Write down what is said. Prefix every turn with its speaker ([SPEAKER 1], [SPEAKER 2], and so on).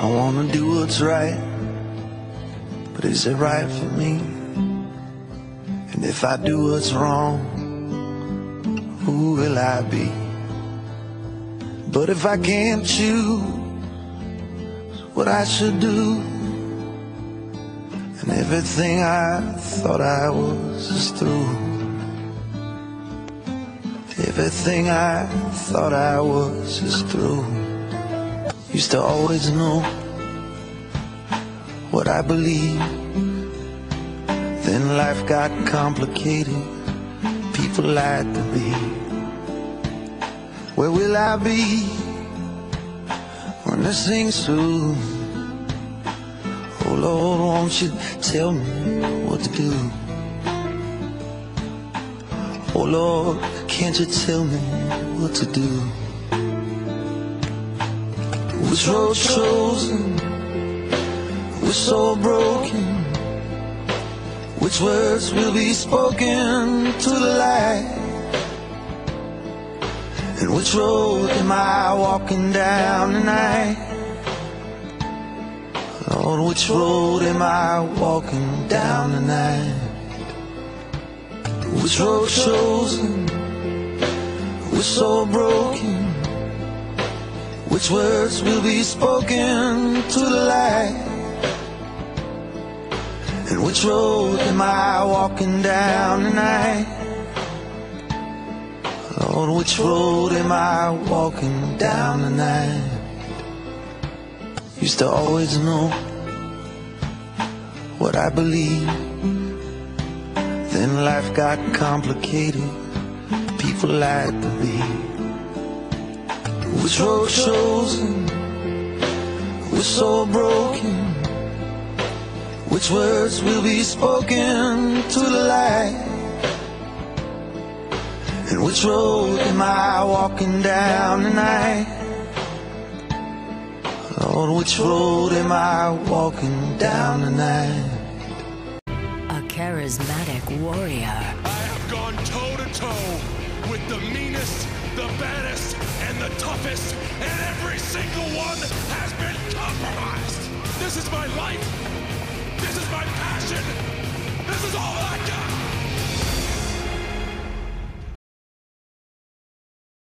[SPEAKER 1] I wanna do what's right, but is it right for me? And if I do what's wrong, who will I be? But if I can't choose what I should do, and everything I thought I was is through. Everything I thought I was is through. Used to always know what I believe. Then life got complicated. People lied to me. Where will I be when this thing's through? Oh Lord, won't you tell me what to do? Oh Lord, can't you tell me what to do? Which road chosen? We're so broken. Which words will be spoken to the light? And which road am I walking down tonight? Lord, which road am I walking down tonight? Which road chosen? We're so broken. Which words will be spoken to the light? And which road am I walking down tonight? Lord, which road am I walking down tonight? Used to always know what I believe. Then life got complicated. People lied to me. Which road chosen? We're so broken. Which words will be spoken to the light? And which road am I walking down tonight? Lord, which road am I walking down tonight?
[SPEAKER 2] A charismatic warrior.
[SPEAKER 3] I have gone toe to toe with the meanest, the baddest, and the toughest, and every single one has been compromised. This is my life. This is my passion. This is all I got.